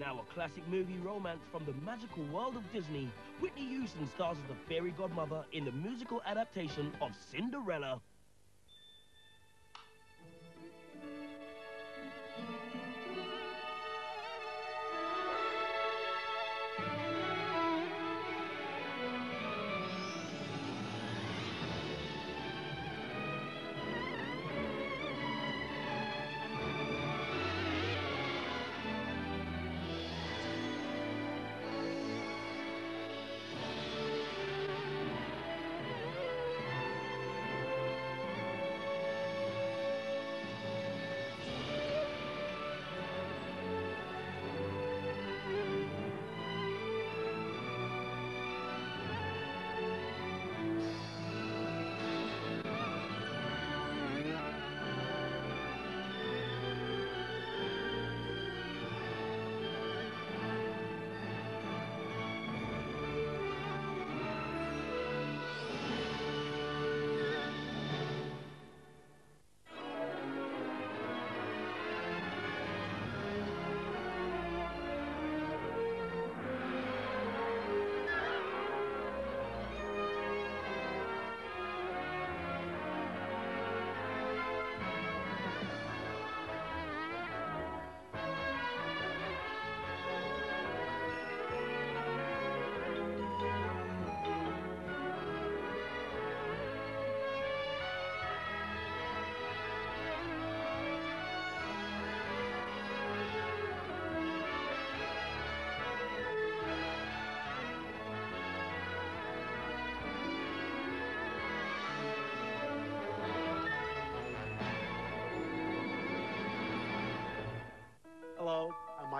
Now a classic movie romance from the magical world of Disney, Whitney Houston stars as the fairy godmother in the musical adaptation of Cinderella.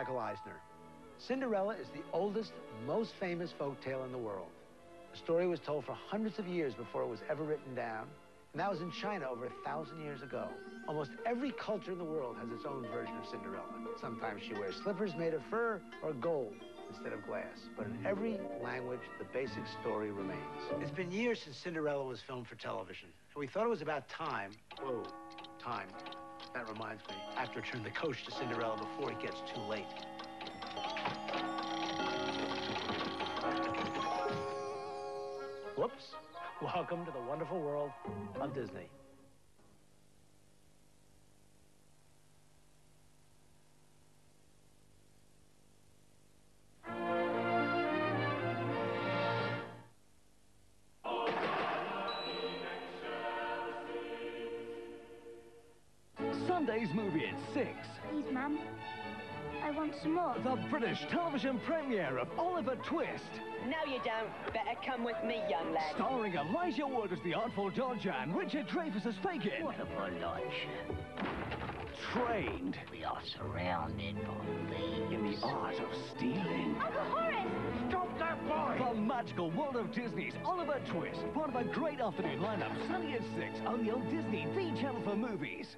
Michael Eisner. Cinderella is the oldest, most famous folk tale in the world. The story was told for hundreds of years before it was ever written down, and that was in China over a thousand years ago. Almost every culture in the world has its own version of Cinderella. Sometimes she wears slippers made of fur or gold instead of glass. But in every language, the basic story remains. It's been years since Cinderella was filmed for television, and we thought it was about time. Whoa, time. That reminds me, I have to return the coach to Cinderella before it gets too late. Whoops. Welcome to the wonderful world of Disney. Sunday's movie at 6. Please, Mum. I want some more. The British television premiere of Oliver Twist. No, you don't. Better come with me, young lad. Starring Elijah Wood as the Artful Dodger and Richard Dreyfuss as Fagin. What a lodge. Trained We are surrounded by thieves. in the art of stealing. Uncle Horace! Stop that boy! The magical world of Disney's Oliver Twist. Part of a great afternoon lineup, Sunday at 6, only on Disney, the channel for movies.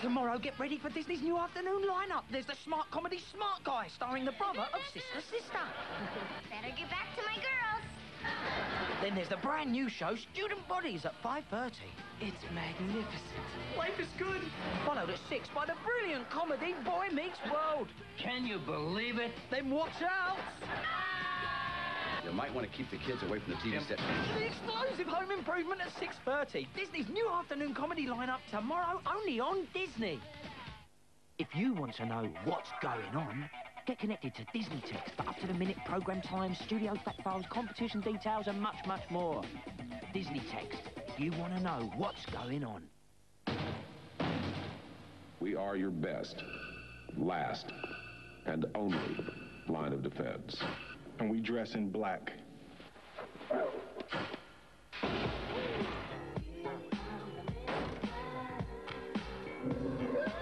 Tomorrow, get ready for Disney's new afternoon lineup. There's the smart comedy Smart Guy, starring the brother of Sister Sister. Better get back to my girls. Then there's the brand new show Student Bodies at 5.30. It's magnificent. Life is good. Followed at 6 by the brilliant comedy Boy Meets World. Can you believe it? Then watch out! You might want to keep the kids away from the TV set. The explosive home improvement at 6.30. Disney's new afternoon comedy lineup tomorrow only on Disney. If you want to know what's going on, get connected to Disney Text for up-to-the-minute program times, studio fact files, competition details, and much, much more. Disney Text. You want to know what's going on. We are your best, last, and only line of defense. And we dress in black.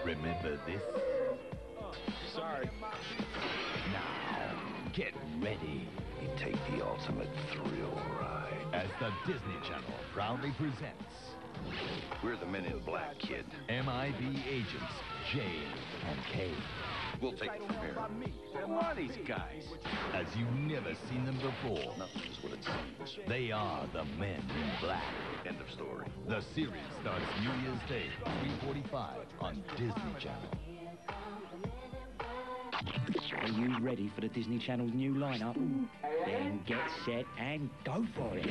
Remember this? Sorry. Now, get ready. You take the ultimate thrill ride. As the Disney Channel proudly presents We're the men in black, kid. MIB agents J and K. We'll take it from here. Who are these guys? As you've never seen them before. Nothing is what it seems. They are the men in black. End of story. The series starts New Year's Day, 345 on Disney Channel. Are you ready for the Disney Channel's new lineup? Then get set and go for it.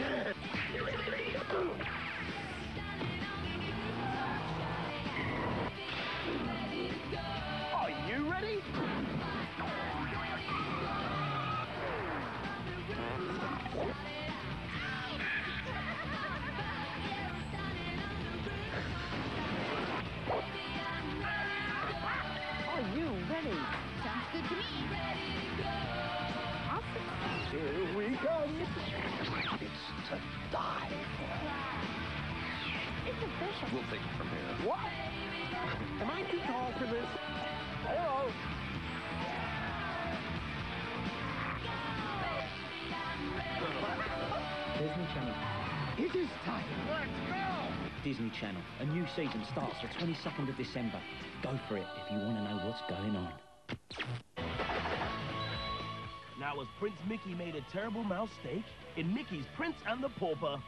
It's to die It's official. We'll take it from here. What? Am I too tall for this? Hello? Disney Channel. It is time. Disney Channel. A new season starts the 22nd of December. Go for it if you want to know what's going on. Now, as Prince Mickey made a terrible mouse steak, in Mickey's Prince and the Pauper,